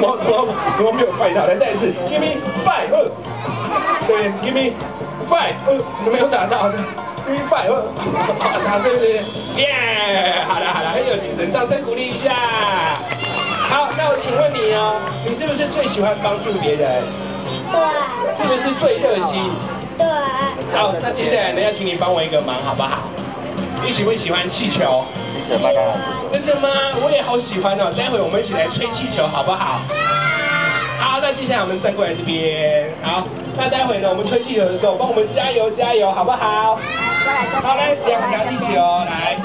怎么没有拜到？来再一次，Give me five，呃，对，Give me five，呃，没有打到，Give me five，呃，打对对对，耶，好了好了，很有精神，掌声鼓励一下。好，那我请问你哦，你是不是最喜欢帮助别人？对。是不是最热心？对。好，那接下来呢，要请你帮我一个忙，好不好？你喜不喜欢气球？真的吗？我也好喜欢哦。待会我们一起来吹气球，好不好？好，那接下来我们站过来这边。好，那待会呢，我们吹气球的时候，帮我们加油加油，好不好？好，来两条气球，来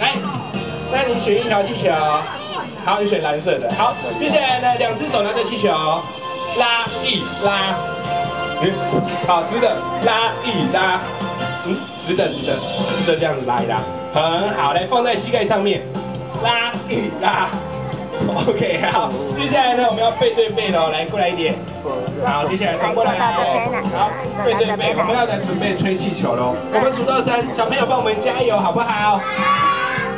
来，那你选一条气球。好，你选蓝色的。好，接下来呢，两只手拿着气球，拉一拉。好，直的拉一拉。嗯，直的直的直的这样子拉一拉。很好，来放在膝盖上面，拉一拉，OK，好，接下来呢，我们要背对背喽，来过来一点，好，接下来转过来哦，好，背对背，我们要来准备吹气球喽，我们数到三，小朋友帮我们加油好不好？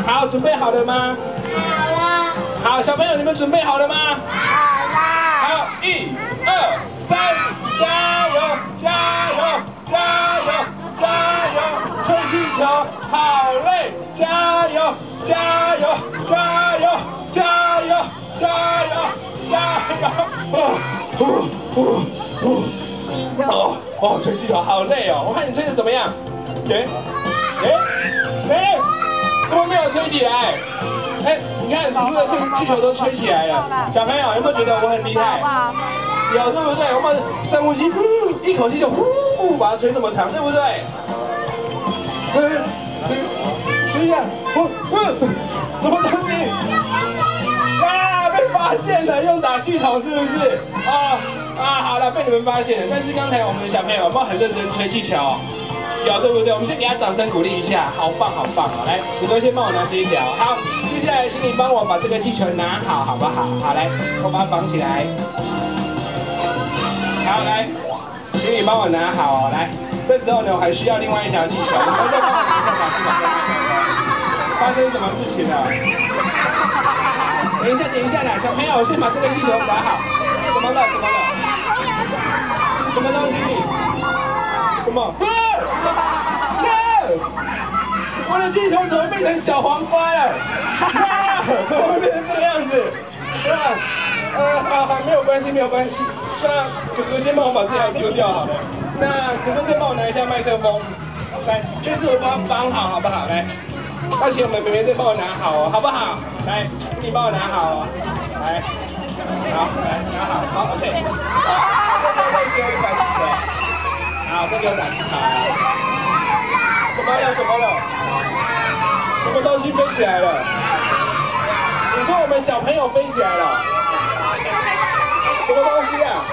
好，准备好了吗？好了。好，小朋友你们准备好了吗？好了。好，一、二、三，加油，加油，加油，加油，球，好累。加油！加油！加油！加油！加油！加油！哦哦哦哦哦！吹气球好累哦，我看你吹的怎么样？哎哎哎，怎么没有吹起来？哎，你看，所有气气球都吹起来了。小朋友有没有觉得我很厉害？有对不对？我们深呼吸，一口气就呼，把它吹这么长，对不对？一下，我我什么东西？啊，被发现了，用打气筒是不是？啊啊，好了，被你们发现了。但是刚才我们的小朋友有没有很认真吹气球？有对不对？我们先给他掌声鼓励一下，好棒好棒啊！来，你们先帮我拿这一条。好，接下来请你帮我把这个气球拿好，好不好？好，来，我把它绑起来。好，来，请你帮我拿好，来，这时候呢，我还需要另外一条气球，你们再帮我拿一下把气球。发生什么事情了？等一下，等一下啦，小朋友，先把这个气球打好。怎么了？怎么了？什么东西？什么？我的气球怎么变成小黄瓜了？怎么变成这个样子？呃，好好，没有关系，没有关系。那哥哥先帮我把这条丢掉好了。那哥哥先帮我拿一下麦克风。来，这次我帮帮好，好不好？来。那请我们妹妹再帮我拿好哦，好不好？来，你帮我拿好哦，来，好，来拿好，好，OK。好，再给我一百几个，好，再给我打几卡。怎么了？怎么了？什么东西飞起来了？你说我们小朋友飞起来了？什么东西啊？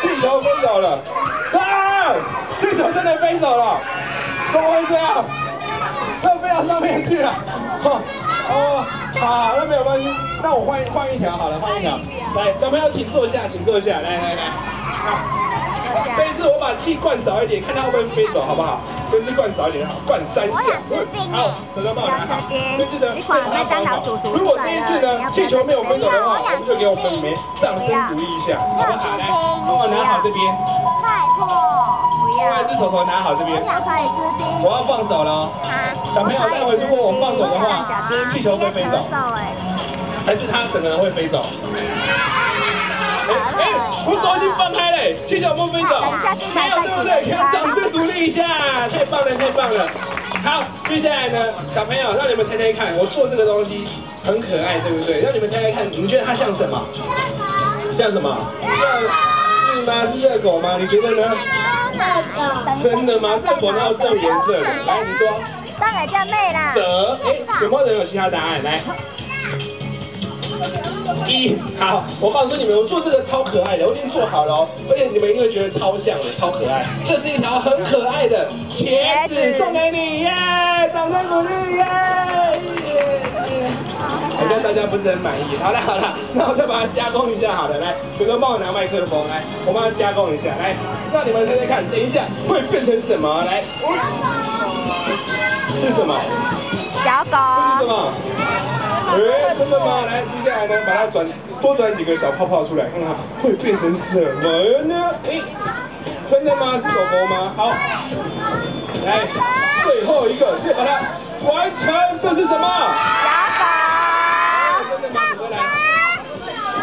气球飞走了！啊！气球真的飞走了！怎么会这样？又飞到上面去了。哦，哦好，那没有关系。那我换换一条好了，换一条。来，小朋友请坐下，请坐下。来来来，好。这一次我把气灌少一点，看它会不会飞走，好不好？灌少一点好，灌三下。好，手哥帮我拿好。这次呢，麦当劳主厨。如果这一次呢，气球没有飞走的话，我们就给我们妹妹掌声鼓励一下，好不好？来，帮我拿好这边。拜托。另外一只手头拿好这边，我要放手了。小朋友待会如果我放手的话，气球会飞走。还是他整个人会飞走？哎，我手已经放开了，气球不飞走。没有对不对？要掌声鼓励一下，太棒了，太棒了。好，接下来呢，小朋友让你们猜猜看，我做这个东西很可爱，对不对？让你们猜猜看，你们觉得它像什么？像什么？像是吗？是热狗吗？你觉得呢？真的吗？热狗哪有这种颜色的？来，你说。当然叫妹啦。得，哎，有没有人有其他答案？来。一，好，我告诉你们，我做这个超可爱的，我已经做好了哦，而且你们一定会觉得超像的，超可爱。这是一条很可爱的茄子，送给你耶！掌声鼓励耶！好像大家不是很满意。好了好了，那我再把它加工一下好了，来，哥哥帮我拿麦克风来，我帮它加工一下，来，让你们猜猜看，等一下会变成什么？来，是什么？小狗。是什么？的吗？来，接下来呢，把它转多转几个小泡泡出来，看看会变成什么呢？哎，真的吗？是狗狗吗？好，来，最后一个，再把它完成，这是什么？小宝。真的吗？来。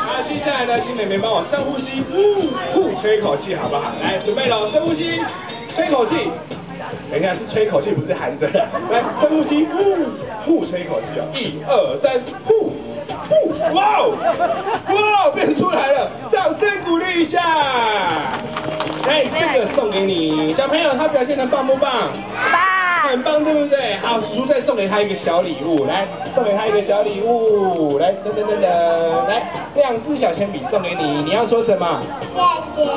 好，接下来呢，请美美帮我深呼吸，呼，呼，吹一口气，好不好？来，准备了，深呼吸，吹口气。等一下，是吹口气，不是含着。来，深呼吸，呼，呼，吹口气啊。一二三，呼，哇哦，哇，变出来了，掌声鼓励一下。来，这个送给你，小朋友，他表现的棒不棒？棒。很棒，对不对？好，叔叔再送给他一个小礼物，来，送给他一个小礼物，来，噔噔噔噔，来，两支小铅笔送给你，你要说什么？谢谢。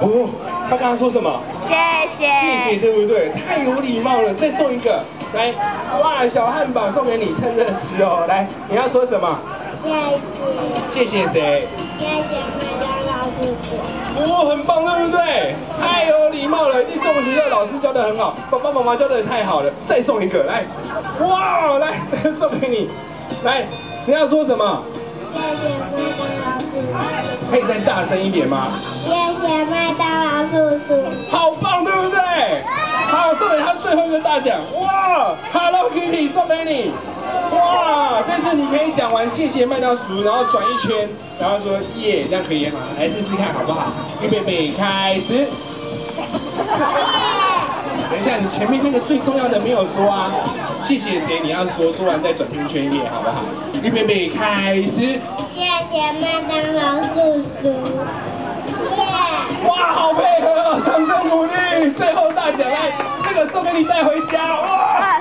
哦，他刚刚说什么？谢谢。谢谢，对不对？太有礼貌了，再送一个，来，哇，小汉堡送给你，趁热吃哦，来，你要说什么？谢谢。谢谢谁？谢谢麦当劳叔叔。哦，很棒，对不对？太有礼貌了，一定是我们学校老师教的很好，爸爸妈妈教的也太好了。再送一个，来，哇，来，送给你，来，你要说什么？谢谢麦当劳叔叔。可以再大声一点吗？谢谢麦当劳叔叔。好棒，对不对？好，送给他最后一个大奖，哇，Hello Kitty 送给你，哇，这次你可以讲完谢谢麦当叔，然后转一圈，然后说耶，这样可以吗？来试试看好不好？预备备，开始。等一下，你前面那个最重要的没有说啊，谢谢谁？你要说，说完再转圈圈耶，好不好？预备备，开始。谢谢麦当劳叔叔。耶。哇，好配合哦，掌声鼓励！最后大奖来，这个送给你带回家，哇！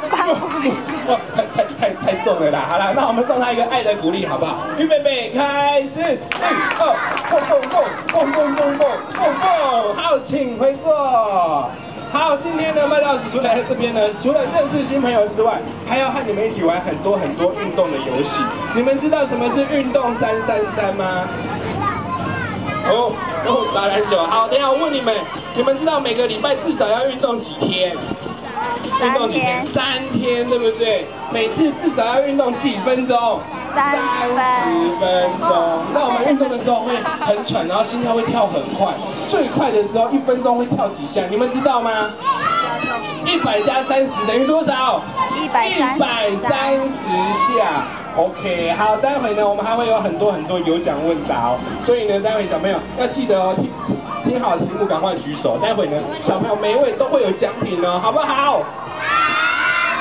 太太重了啦！好了，那我们送他一个爱的鼓励，好不好？预备备，开始！一二，蹦蹦蹦蹦蹦蹦蹦蹦蹦，好，请回座。好，今天呢，麦当叔叔来到这边呢，除了认识新朋友之外，还要和你们一起玩很多很多运动的游戏。你们知道什么是运动三三三吗？哦哦，打篮球。好，等一下我问你们，你们知道每个礼拜至少要运动几天？运动几天？三天，对不对？每次至少要运动几分钟？三十分钟。那我们运动的时候会很喘，然后心跳会跳很快，最快的时候一分钟会跳几下？你们知道吗？一百加三十等于多少？一百三一百三十下。OK，好，待会呢，我们还会有很多很多有奖问答哦，所以呢，待会小朋友要记得哦，听听好题目，赶快举手。待会呢，小朋友每一位都会有奖品哦，好不好？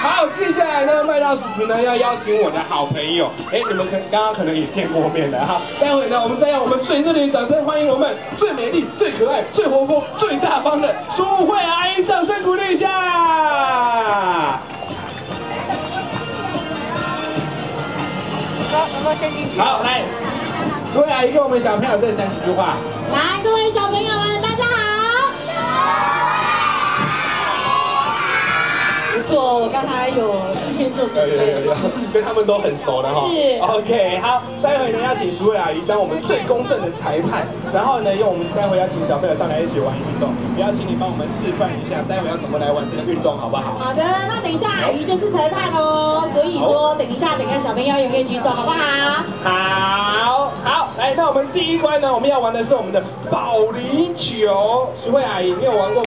好，接下来呢，麦当叔叔呢要邀请我的好朋友，哎，你们可刚刚可能也见过面了哈。待会呢，我们再用我们最热烈的掌声欢迎我们最美丽、最可爱、最活泼、最大方的苏慧阿姨，掌声鼓励一下。好，来，苏慧阿姨跟我们小朋友再讲几句话。他，有事先做准有有有有备。，跟他们都很熟的哈。是 OK，好，待会呢要请苏慧阿姨当我们最公正的裁判，然后呢用我们待会要请小朋友上来一起玩运动，也要请你帮我们示范一下，待会要怎么来玩这个运动，好不好？好的，那等一下阿姨就是裁判哦，所以说等一下等一下小朋友踊跃举手，好不好？好，好，来，那我们第一关呢，我们要玩的是我们的保龄球。苏慧阿姨，你有玩过？